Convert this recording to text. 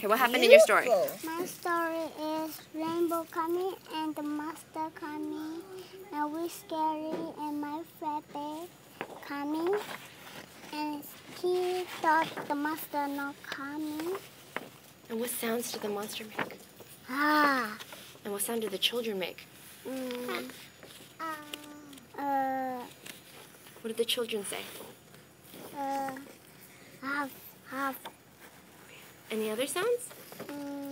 Okay, what happened in your story? My story is rainbow coming and the monster coming and we scary and my friend coming and he thought the monster not coming. And what sounds did the monster make? Ah. And what sound did the children make? Mm. Uh. What did the children say? Uh. Have. Have. Any other sounds? Mm.